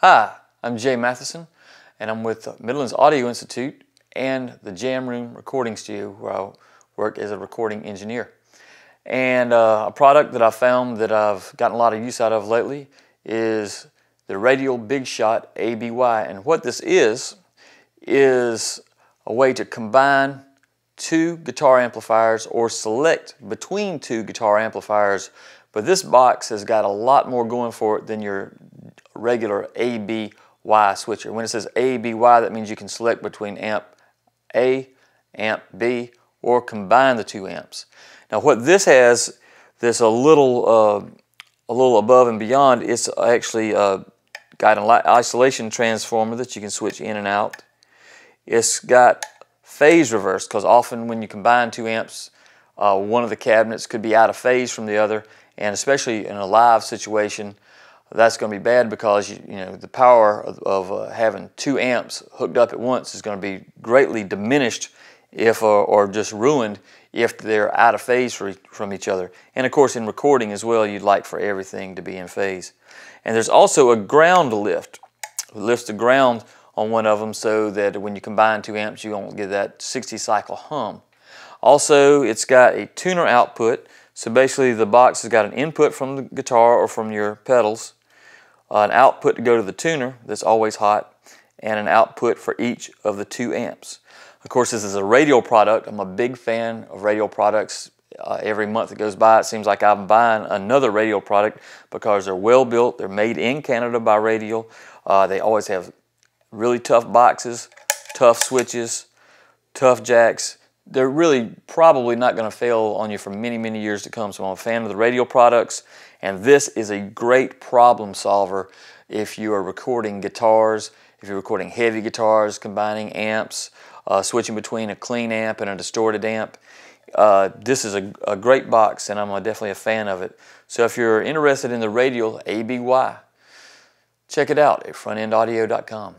Hi, I'm Jay Matheson, and I'm with the Midlands Audio Institute and the Jam Room Recording Studio, where I work as a recording engineer. And uh, a product that I found that I've gotten a lot of use out of lately is the Radial Big Shot ABY. And what this is, is a way to combine two guitar amplifiers or select between two guitar amplifiers. But this box has got a lot more going for it than your regular ABY switcher. When it says ABY, that means you can select between amp A, amp B, or combine the two amps. Now what this has, this a little, uh, a little above and beyond, it's actually uh, got an isolation transformer that you can switch in and out. It's got phase reverse because often when you combine two amps, uh, one of the cabinets could be out of phase from the other, and especially in a live situation, that's going to be bad because you, you know the power of, of uh, having two amps hooked up at once is going to be greatly diminished if uh, or just ruined if they're out of phase for, from each other. And of course in recording as well you'd like for everything to be in phase. And there's also a ground lift. It lifts the ground on one of them so that when you combine two amps you won't get that 60 cycle hum. Also it's got a tuner output so basically the box has got an input from the guitar or from your pedals, uh, an output to go to the tuner that's always hot, and an output for each of the two amps. Of course this is a Radial product. I'm a big fan of Radial products. Uh, every month that goes by it seems like I'm buying another Radial product because they're well built, they're made in Canada by Radial. Uh, they always have really tough boxes, tough switches, tough jacks. They're really probably not going to fail on you for many, many years to come. So I'm a fan of the Radial products, and this is a great problem solver if you are recording guitars, if you're recording heavy guitars, combining amps, uh, switching between a clean amp and a distorted amp. Uh, this is a, a, great box and I'm definitely a fan of it. So if you're interested in the Radial ABY, check it out at frontendaudio.com.